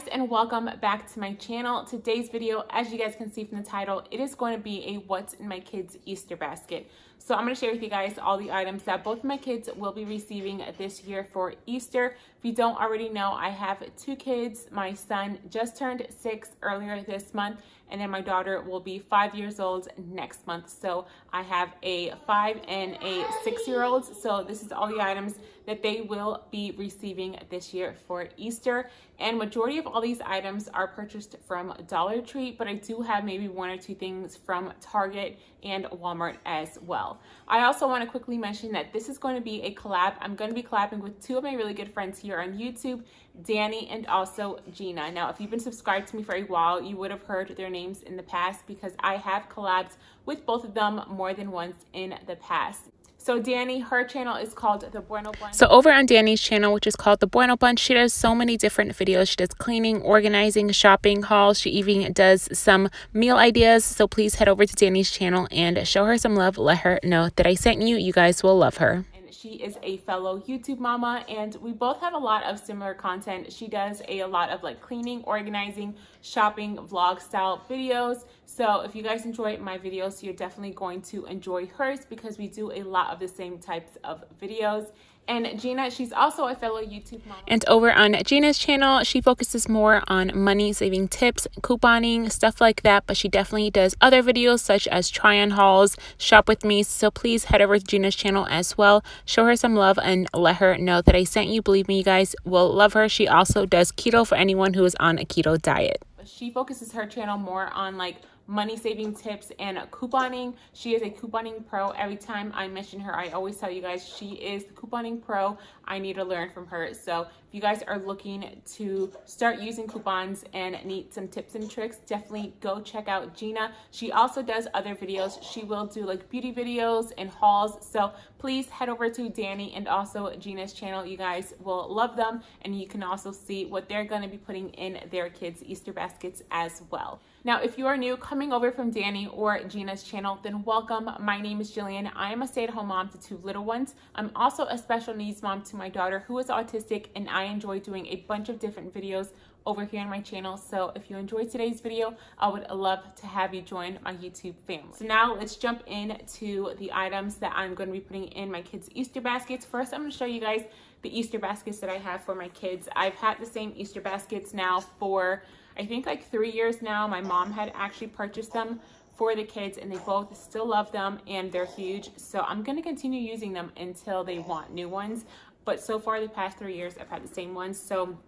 guys and welcome back to my channel. Today's video, as you guys can see from the title, it is going to be a what's in my kids Easter basket. So I'm going to share with you guys all the items that both my kids will be receiving this year for Easter. If you don't already know, I have two kids. My son just turned six earlier this month and then my daughter will be five years old next month. So I have a five and a six year old. So this is all the items that they will be receiving this year for Easter. And majority of all these items are purchased from Dollar Tree, but I do have maybe one or two things from Target and Walmart as well. I also want to quickly mention that this is going to be a collab. I'm going to be collabing with two of my really good friends here on YouTube, Dani and also Gina. Now, if you've been subscribed to me for a while, you would have heard their names in the past because I have collabed with both of them more than once in the past. So Dani, her channel is called The Bueno Bunch. So over on Dani's channel, which is called The Bueno Bunch, she does so many different videos. She does cleaning, organizing, shopping hauls. She even does some meal ideas. So please head over to Dani's channel and show her some love. Let her know that I sent you. You guys will love her. She is a fellow YouTube mama and we both have a lot of similar content. She does a, a lot of like cleaning, organizing, shopping, vlog style videos. So if you guys enjoy my videos, you're definitely going to enjoy hers because we do a lot of the same types of videos. And Gina, she's also a fellow YouTube mom. And over on Gina's channel, she focuses more on money saving tips, couponing, stuff like that. But she definitely does other videos such as try on hauls, shop with me. So please head over to Gina's channel as well. Show her some love and let her know that I sent you. Believe me, you guys will love her. She also does keto for anyone who is on a keto diet. She focuses her channel more on like money saving tips and couponing. She is a couponing pro. Every time I mention her, I always tell you guys she is the couponing pro. I need to learn from her. So if you guys are looking to start using coupons and need some tips and tricks, definitely go check out Gina. She also does other videos. She will do like beauty videos and hauls. So please head over to Dani and also Gina's channel. You guys will love them and you can also see what they're going to be putting in their kids' Easter baskets as well. Now, if you are new coming over from Dani or Gina's channel, then welcome. My name is Jillian. I am a stay-at-home mom to two little ones. I'm also a special needs mom to my daughter who is autistic and I enjoy doing a bunch of different videos over here on my channel. So if you enjoyed today's video, I would love to have you join my YouTube family. So now let's jump into the items that I'm going to be putting in my kids' Easter baskets. First, I'm going to show you guys the Easter baskets that I have for my kids. I've had the same Easter baskets now for I think like three years now. My mom had actually purchased them for the kids and they both still love them and they're huge. So I'm going to continue using them until they want new ones. But so far the past three years, I've had the same ones. So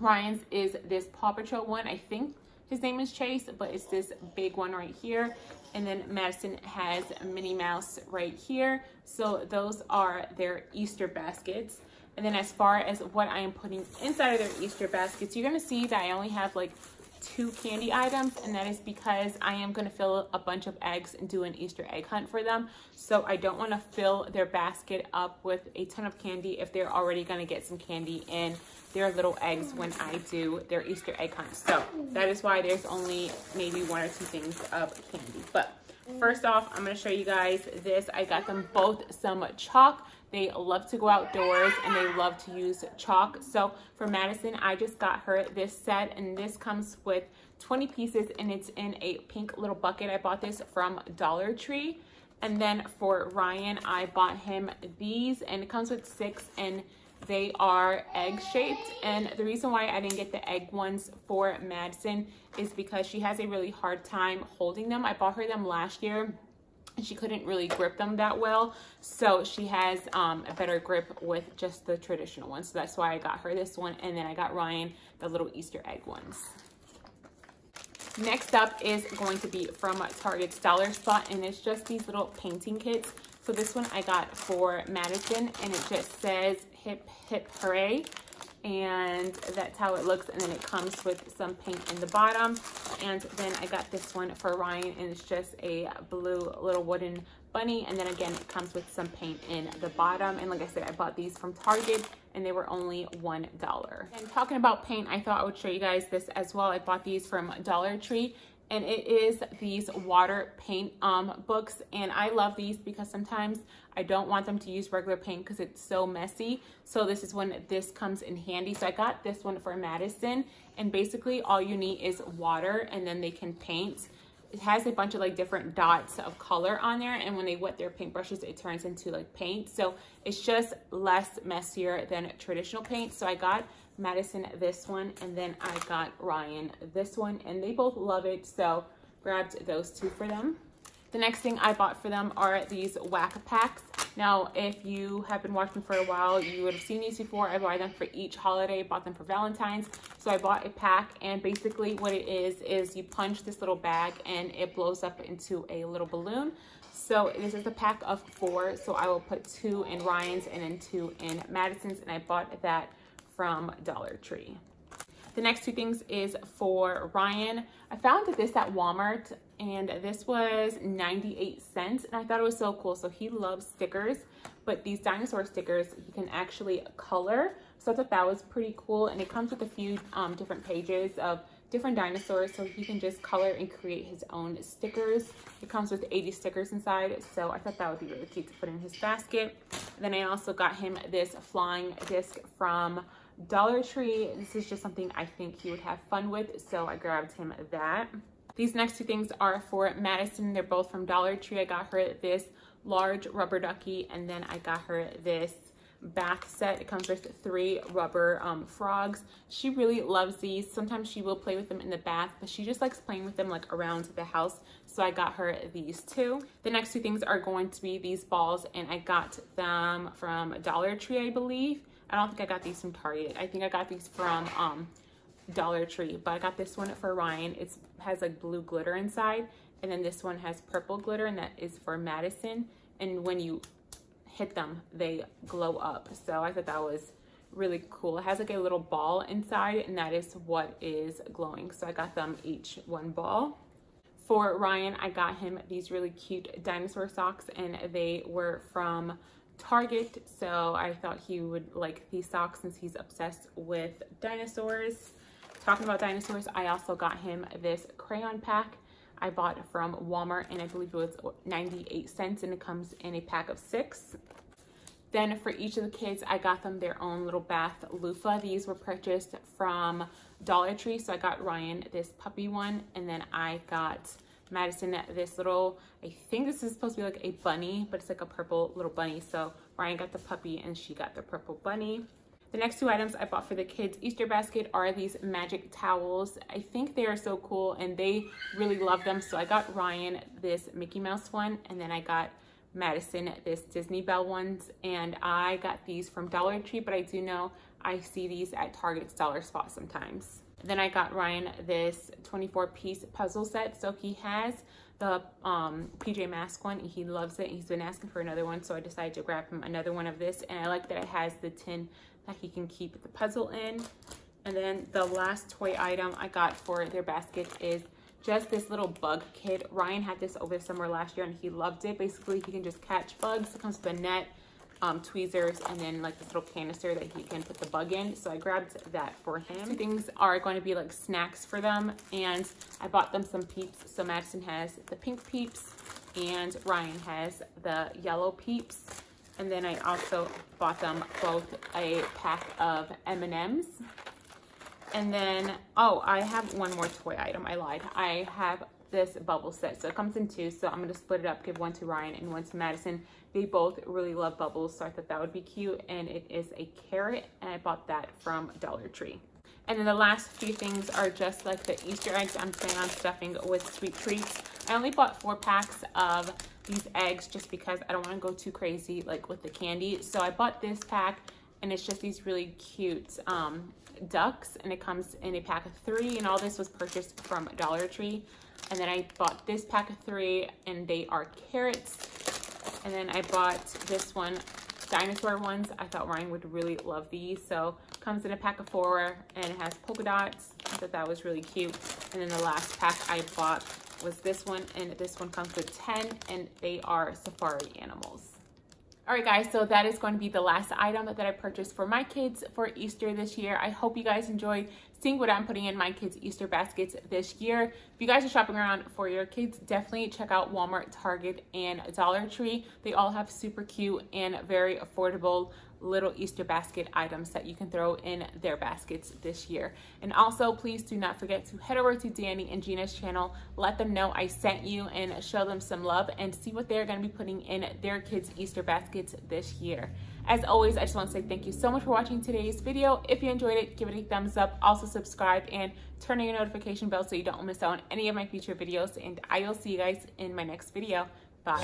Ryan's is this Paw Patrol one. I think his name is Chase, but it's this big one right here. And then Madison has Minnie Mouse right here. So those are their Easter baskets. And then as far as what I am putting inside of their Easter baskets, you're going to see that I only have like two candy items and that is because I am going to fill a bunch of eggs and do an Easter egg hunt for them. So I don't want to fill their basket up with a ton of candy if they're already going to get some candy in their little eggs when I do their Easter egg hunt. So that is why there's only maybe one or two things of candy. But first off, I'm going to show you guys this. I got them both some chalk. They love to go outdoors and they love to use chalk. So for Madison, I just got her this set and this comes with 20 pieces and it's in a pink little bucket. I bought this from Dollar Tree. And then for Ryan, I bought him these and it comes with six and they are egg shaped. And the reason why I didn't get the egg ones for Madison is because she has a really hard time holding them. I bought her them last year and she couldn't really grip them that well. So she has um, a better grip with just the traditional ones. So that's why I got her this one. And then I got Ryan the little Easter egg ones. Next up is going to be from Target's Dollar Spot. And it's just these little painting kits. So this one I got for Madison. And it just says hip hip hooray. And that's how it looks. And then it comes with some paint in the bottom. And then I got this one for Ryan and it's just a blue little wooden bunny. And then again it comes with some paint in the bottom. And like I said I bought these from Target and they were only one dollar. And talking about paint I thought I would show you guys this as well. I bought these from Dollar Tree and it is these water paint um, books and I love these because sometimes I don't want them to use regular paint because it's so messy. So this is when this comes in handy. So I got this one for Madison and basically all you need is water and then they can paint. It has a bunch of like different dots of color on there and when they wet their paintbrushes it turns into like paint. So it's just less messier than traditional paint. So I got Madison this one, and then I got Ryan this one, and they both love it, so grabbed those two for them. The next thing I bought for them are these whack packs. Now, if you have been watching for a while, you would have seen these before. I buy them for each holiday, bought them for Valentine's. So I bought a pack and basically what it is, is you punch this little bag and it blows up into a little balloon. So this is a pack of four. So I will put two in Ryan's and then two in Madison's. And I bought that from Dollar Tree. The next two things is for Ryan. I found this at Walmart and this was 98 cents and I thought it was so cool. So he loves stickers, but these dinosaur stickers he can actually color. So I thought that was pretty cool and it comes with a few um, different pages of different dinosaurs so he can just color and create his own stickers. It comes with 80 stickers inside, so I thought that would be really cute to put in his basket. then I also got him this flying disc from Dollar Tree. This is just something I think he would have fun with, so I grabbed him that. These next two things are for Madison. They're both from Dollar Tree. I got her this large rubber ducky, and then I got her this bath set. It comes with three rubber um, frogs. She really loves these. Sometimes she will play with them in the bath, but she just likes playing with them like around the house. So I got her these two. The next two things are going to be these balls, and I got them from Dollar Tree, I believe. I don't think I got these from Target. I think I got these from um, Dollar Tree, but I got this one for Ryan. It has like blue glitter inside, and then this one has purple glitter, and that is for Madison. And when you hit them, they glow up. So I thought that was really cool. It has like a little ball inside, and that is what is glowing. So I got them each one ball. For Ryan, I got him these really cute dinosaur socks, and they were from Target, so I thought he would like these socks since he's obsessed with dinosaurs. Talking about dinosaurs, I also got him this crayon pack I bought from Walmart and I believe it was 98 cents and it comes in a pack of six. Then for each of the kids, I got them their own little bath loofah. These were purchased from Dollar Tree. So I got Ryan this puppy one and then I got Madison this little, I think this is supposed to be like a bunny, but it's like a purple little bunny. So Ryan got the puppy and she got the purple bunny. The next two items I bought for the kids Easter basket are these magic towels. I think they are so cool and they really love them. So I got Ryan this Mickey Mouse one and then I got Madison this Disney Belle ones and I got these from Dollar Tree but I do know I see these at Target's Dollar Spot sometimes. Then I got Ryan this 24 piece puzzle set. So he has the um, PJ Masks one. He loves it. He's been asking for another one. So I decided to grab him another one of this. And I like that it has the tin that he can keep the puzzle in. And then the last toy item I got for their basket is just this little bug kit. Ryan had this over summer last year and he loved it. Basically, he can just catch bugs. It comes with a net um, tweezers and then like this little canister that he can put the bug in. So I grabbed that for him. Things are going to be like snacks for them and I bought them some peeps. So Madison has the pink peeps and Ryan has the yellow peeps. And then I also bought them both a pack of M&Ms. And then, oh, I have one more toy item. I lied. I have this bubble set. So it comes in two. So I'm going to split it up, give one to Ryan and one to Madison. They both really love bubbles. So I thought that would be cute. And it is a carrot. And I bought that from Dollar Tree. And then the last few things are just like the Easter eggs I'm planning on stuffing with sweet treats. I only bought four packs of these eggs just because I don't want to go too crazy like with the candy. So I bought this pack and it's just these really cute um, ducks and it comes in a pack of three and all this was purchased from Dollar Tree. And then I bought this pack of three and they are carrots. And then I bought this one, dinosaur ones. I thought Ryan would really love these. So comes in a pack of four and it has polka dots. I thought that was really cute. And then the last pack I bought was this one and this one comes with 10 and they are safari animals. All right, guys, so that is going to be the last item that I purchased for my kids for Easter this year. I hope you guys enjoyed seeing what I'm putting in my kids' Easter baskets this year. If you guys are shopping around for your kids, definitely check out Walmart, Target, and Dollar Tree. They all have super cute and very affordable little Easter basket items that you can throw in their baskets this year. And also, please do not forget to head over to Dani and Gina's channel, let them know I sent you and show them some love and see what they're gonna be putting in their kids' Easter baskets this year. As always, I just want to say thank you so much for watching today's video. If you enjoyed it, give it a thumbs up. Also subscribe and turn on your notification bell so you don't miss out on any of my future videos. And I will see you guys in my next video. Bye.